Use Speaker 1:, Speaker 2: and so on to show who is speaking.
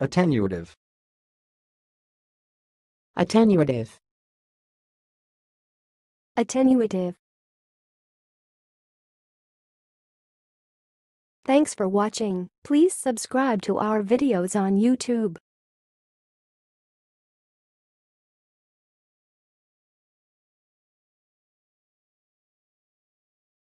Speaker 1: Attenuative.
Speaker 2: Attenuative.
Speaker 3: Attenuative. Thanks for watching. Please subscribe to our videos on YouTube.